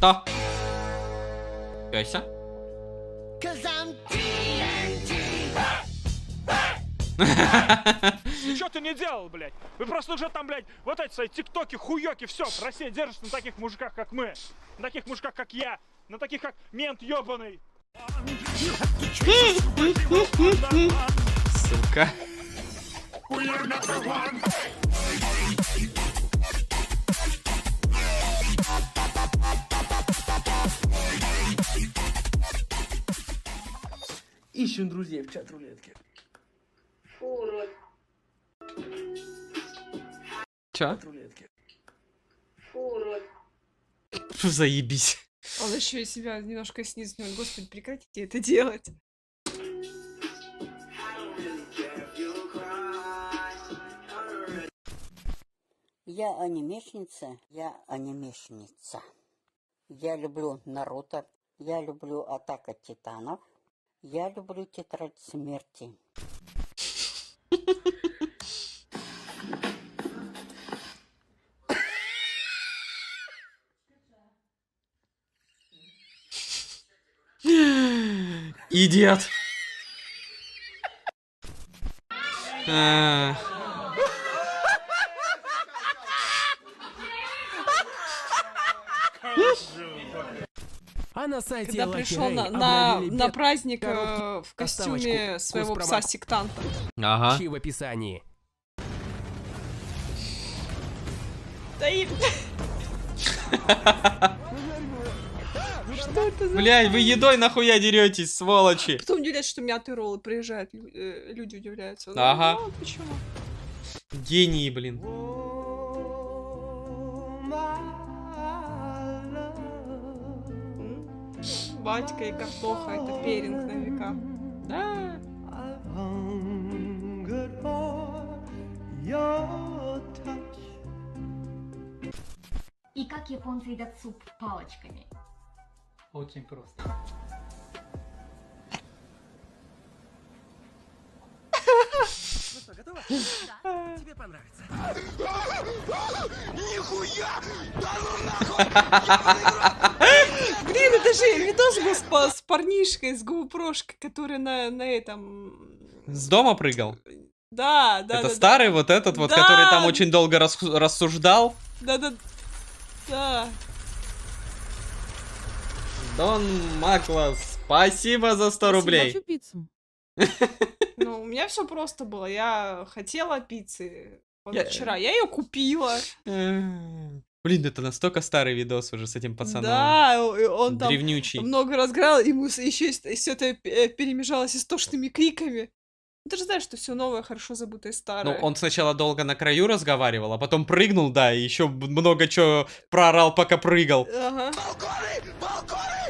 Что? Пёся? Ничего ты не делал, блядь. Вы просто уже там, блядь, вот эти свои тиктоки, хуёки, все, Россия держится на таких мужиках, как мы. На таких мужиках, как я. На таких, как мент ёбаный. Сука. Ищем друзей в чат рулетки. Фу, рот. Чё? Чат рулетки. Фу, рот. Заебись. Он еще и себя немножко снизу. Господи, прекратите это делать. Я анимешница, я анимешница. Я люблю Наруто, я люблю Атака Титанов, я люблю Тетрадь Смерти. Идиот. А, А на сайте Когда Lucky пришел Ray на, на, на праздник э, в костюме своего пса-сектанта. Ага. Ищи в описании. Да и... Что это за... Блядь, вы едой нахуя деретесь, сволочи? Потом удивляются, что мятые роллы приезжают, э, люди удивляются. Ага. ну, почему? Гении, блин. Батька и картоха, это перинг на века. Да. И как японцы едят суп палочками? Очень просто. Ну что, готова? Тебе понравится. Блин, это же видос был с, с парнишкой, с GoPro, который на, на этом... С дома прыгал? Да, да, Это да, старый вот этот вот, Да. который там очень долго рас- рассуждал? Да, да, да. Дон Маклас, спасибо за 100 рублей. пиццу. Ну, у меня все просто было. Я хотела пиццы вот Я- вчера. Я ее купила. Блин, это настолько старый видос уже с этим пацаном. Да, он там Древнючий. много раз играл, ему еще все это э, перемежалось истошными криками. Ну, Ты же знаешь, что все новое, хорошо забытое Ну, старое. он сначала долго на краю разговаривал, а потом прыгнул, да, и еще много чего проорал, пока прыгал. Ага.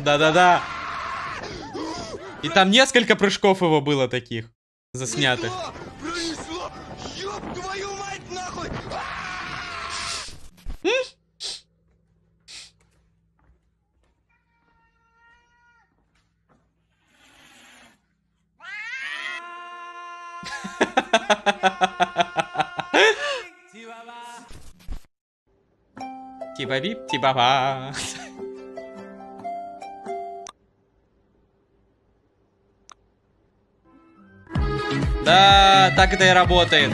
Да-да-да. И там несколько прыжков его было таких, заснятых. Пронесло! Ёб твою мать нахуй! Типа-вип, типа-ба. Да, так это и работает.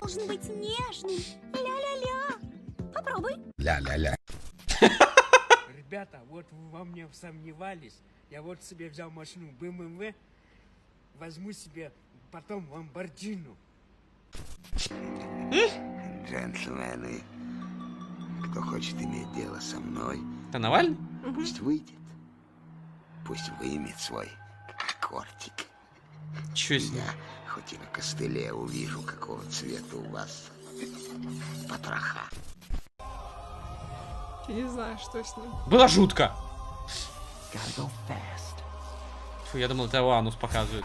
Должен быть нежным. Ля-ля-ля. Попробуй. Ля-ля-ля. Ребята, вот вы во мне сомневались. Я вот себе взял машину БМВ, возьму себе потом ламборджину. Джентльмены, кто хочет иметь дело со мной, Это Навальный? пусть выйдет. Пусть вымет свой кортик. Чё с ним? Я хоть и на костыле увижу, какого цвета у вас потроха. Я не знаю, что с ним. Было жутко. Фу, я думал, это его анус показывает.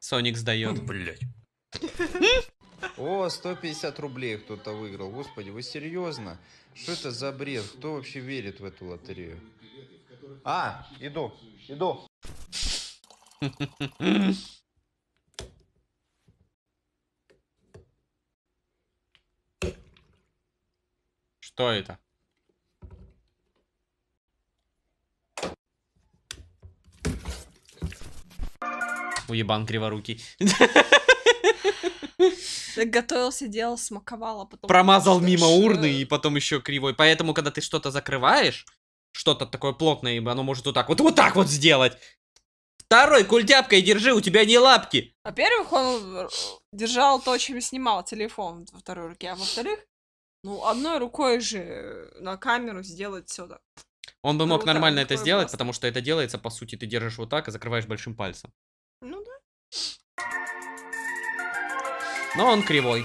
Соник сдает. Блять. О, 150 рублей кто-то выиграл. Господи, вы серьезно? Что это за бред? Кто вообще верит в эту лотерею? А, иду, иду. Что это? Уебан криворукий. Готовился, делал, смаковал, а потом... Промазал мимо урны э, и потом еще кривой. Поэтому, когда ты что-то закрываешь, что-то такое плотное, оно может вот так вот, вот так вот сделать. Второй культяпкой держи, у тебя не лапки. Во-первых, он э, держал то, чем снимал телефон во второй руке, а во-вторых, ну, одной рукой же на камеру сделать все так. Он бы мог Круто, нормально это сделать, классно. потому что это делается, по сути, ты держишь вот так и закрываешь большим пальцем. Ну да. Но он кривой.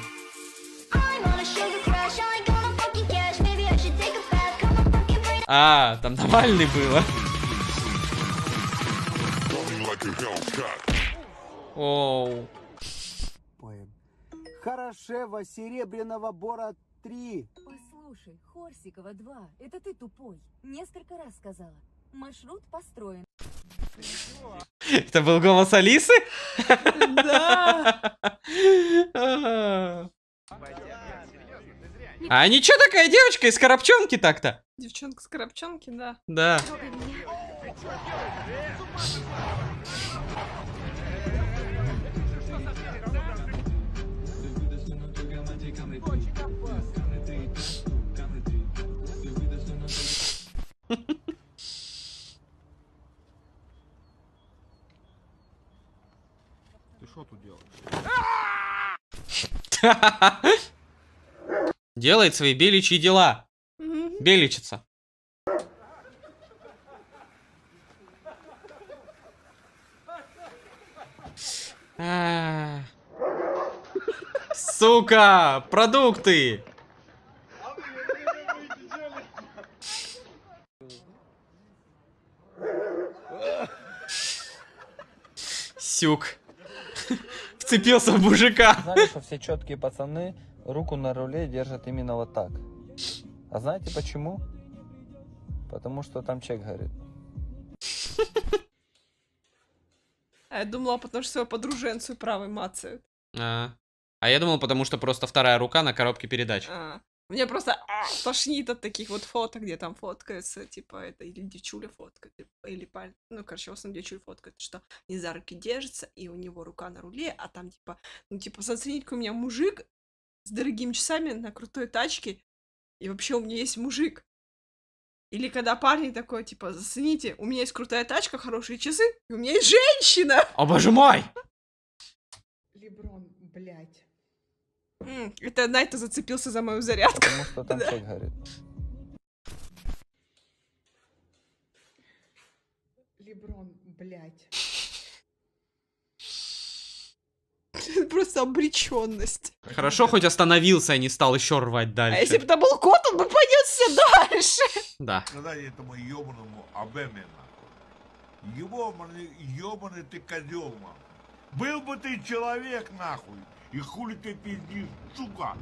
А, там Навальный было. Оу. Хорошева Серебряного Бора 3. Послушай, Хорсикова 2, это ты тупой. Несколько раз сказала. Маршрут построен. Это был голос Алисы? Да. А ничего такая девочка из коробчонки так-то? Девчонка с коробчонки, да. Да. Ты что тут делаешь? Делает свои беличьи дела. Беличится. Сука, продукты. Сюк. Вцепился в мужика. Знали, что все четкие пацаны руку на руле держат именно вот так. А знаете почему? Потому что там чек горит. А я думала, потому что свою подруженцию правой мацают. А. А я думал, потому что просто вторая рука на коробке передач. А. Мне просто а, тошнит от таких вот фоток, где там фоткается, типа, это или девчуля фоткает, или парень. Ну, короче, в основном девчуля фоткает, что не за руки держится, и у него рука на руле, а там, типа, ну, типа, заценить у меня мужик с дорогими часами на крутой тачке, и вообще у меня есть мужик. Или когда парень такой, типа, зацените, у меня есть крутая тачка, хорошие часы, и у меня есть женщина! О боже мой! Леброн, блядь. М, Это на это зацепился за мою зарядку. Потому что там чек горит. Леброн, блядь. Просто обреченность. Хорошо, хоть остановился и не стал еще рвать А если дальше. бы там был кот, он бы понесся дальше. Да. Сказать этому ебаному Абемена. Ебаный, ебаный ты козел, нахуй. Был бы ты человек, нахуй. И хули ты пиздишь, сука.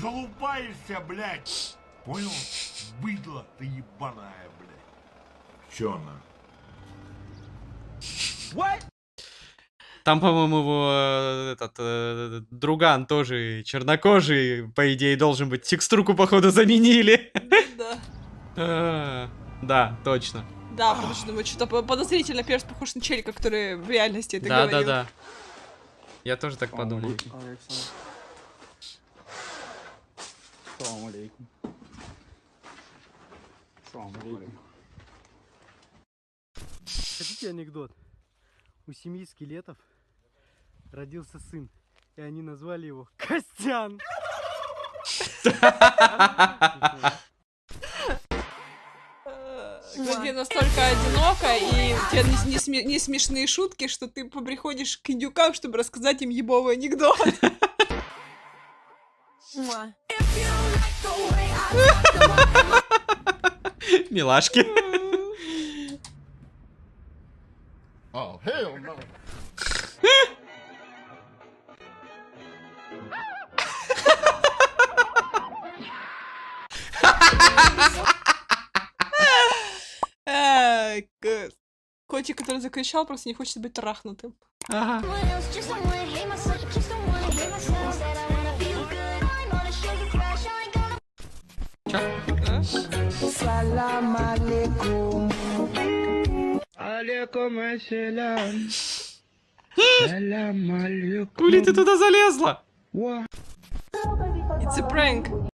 Залупаешься, блядь. Понял? Быдло ты ебаная, блядь. Чё она? Там, по-моему, его э, этот э, друган тоже чернокожий, по идее, должен быть. Текстурку, походу, заменили. Да. А, Да, точно. Да, потому что думаю, что-то по- подозрительно перс похож на челика, который в реальности это Да, да, говорил. да. Я тоже так подумал. Хотите анекдот? У семьи скелетов родился сын, и они назвали его Костян. Тебе настолько одиноко, и у тебя не, не сме- не смешные шутки, что ты приходишь к индюкам, чтобы рассказать им ебовый анекдот. Милашки. Oh, hell no. Котик, который закричал, просто не хочет быть трахнутым. Ага. Салам алейкум. Алейкум ассалям. Салам алейкум. Кули ты туда залезла? It's a prank.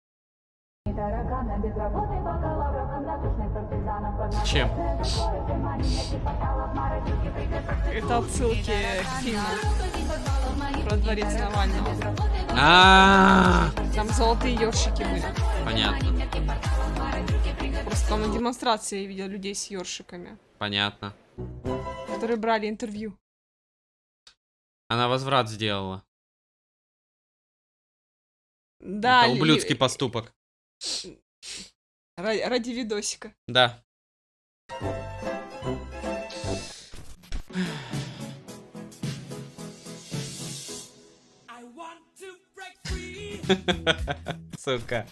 Чем? Это отсылки к фильму про дворец Навального. А, Там золотые ёршики были. понятно, Просто там на демонстрации я видел людей с ёршиками, понятно. которые брали интервью. Она возврат сделала. Да, Это ублюдский поступок. Ради, ради видосика. Да. Сука.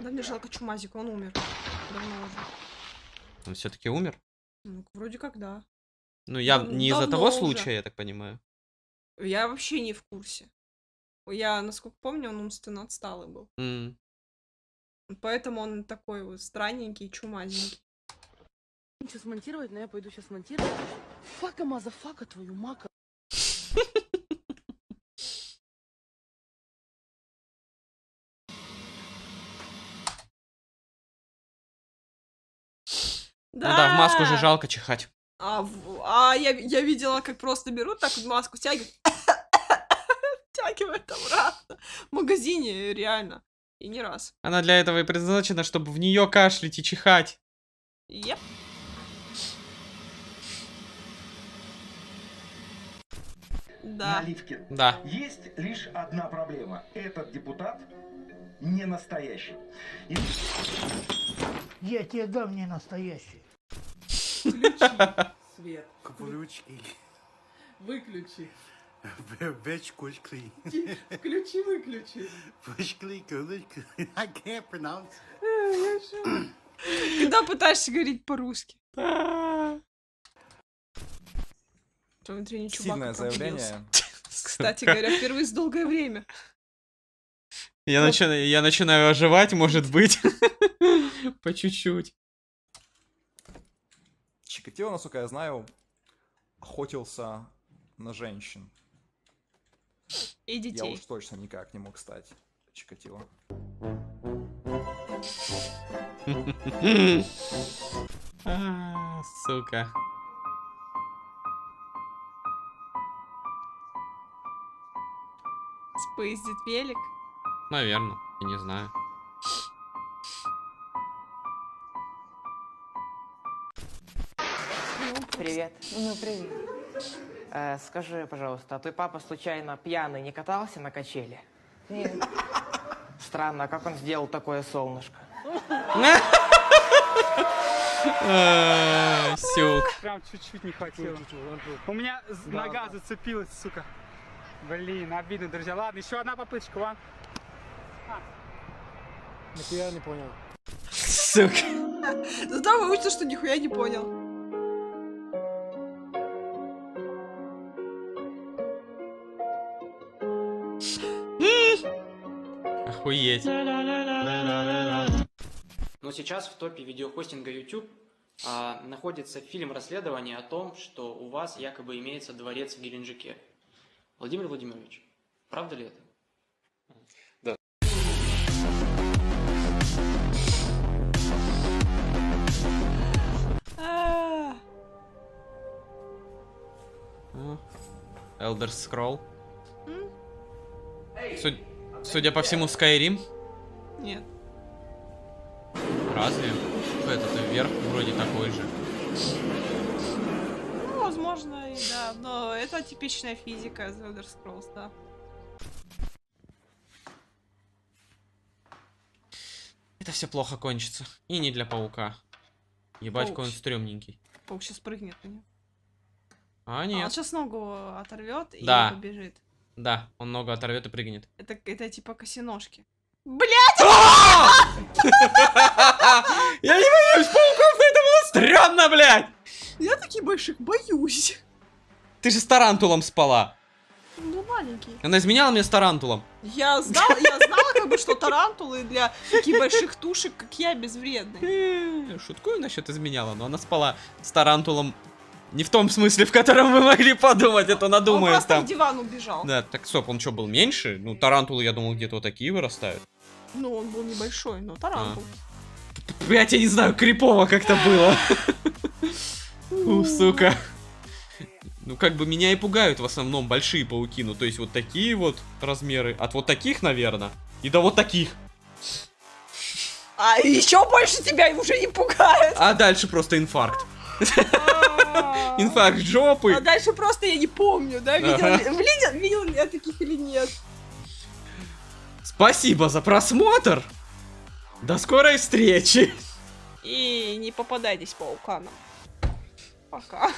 Да мне жалко Чумазика, он умер. Давно уже. Он все-таки умер? Ну, вроде как да. Ну, я Ну, не из-за того уже. случая, я так понимаю. Я вообще не в курсе. Я, насколько помню, он умственно отсталый был. М. Поэтому он такой вот странненький, чумазенький. Сейчас монтировать, но я пойду сейчас монтировать. Fucka, motherfucka, твою мака. Ну да, в маску же жалко чихать. А, а я, я видела, как просто берут так вот маску, стягивают, стягивают обратно. В магазине, реально. И не раз. Она для этого и предназначена, чтобы в нее кашлять и чихать. Еп. Да. Наливкин. Да. Есть лишь одна проблема. Этот депутат не настоящий. И- Я тебе дам не настоящий. Свет. Включи. Выключи. Включи, выключи. Quickly. I can't pronounce. Когда пытаешься говорить по-русски. Внутренний Сильное заявление. Кстати говоря, впервые за долгое время. Я, начинаю, я начинаю оживать, может быть. По чуть-чуть. Чикатило, насколько я знаю, охотился на женщин. И Я детей. уж точно никак не мог стать Чикатило. А, Сука. Спиздит велик. Наверное, я не знаю. Привет. Ну, привет. Э, скажи, пожалуйста, а твой папа случайно пьяный не катался на качели? Нет. Странно, а как он сделал такое солнышко? А, Сюк. Прям чуть-чуть не хватило. У меня нога зацепилась, сука. Блин, обидно, друзья. Ладно, еще одна попыточка, ван. Нихуя не понял. Сука. Зато выучил, что нихуя не понял. Охуеть. Но сейчас в топе видеохостинга YouTube а, находится фильм расследования о том, что у вас якобы имеется дворец в Геленджике. Владимир Владимирович, правда ли это? А, А. Elder Scroll. Суд- Судя по всему, Skyrim. Нет. Разве? Этот верх вроде такой же. Ну, возможно, и да. Но это типичная физика из Elder Scrolls, да. Это все плохо кончится. И не для паука. Ебать, какой он стрёмненький. Паук сейчас прыгнет на него. А, А он нет. сейчас ногу оторвет и Да. побежит. Да, он ногу оторвет и прыгнет. Это, это типа косиножки. Блять! Я не боюсь пауков, но это было стрёмно, блядь! Я таких больших боюсь. Ты же с тарантулом спала. Ну, маленький. Она изменяла мне с тарантулом. Я знала, я знала, как бы, что тарантулы для таких больших тушек, как я, безвредны. Э, Шуткую насчет изменяла, но она спала с тарантулом не в том смысле, в котором вы могли подумать, это Он просто там. к дивану бежал. Да, так стоп, он что, был меньше? Ну, тарантулы, я думал, где-то вот такие вырастают. Ну, он был небольшой, но тарантул. Блять, я не знаю, крипово как-то было. У, сука. Ну, как бы меня и пугают в основном большие пауки. Ну, то есть вот такие вот размеры. От вот таких, наверное. И до вот таких. А еще больше тебя уже не пугает. А дальше просто инфаркт. Инфаркт жопы. А дальше просто я не помню, да? Видел, я таких или нет. Спасибо за просмотр. До скорой встречи. И не попадайтесь пауканам. Пока.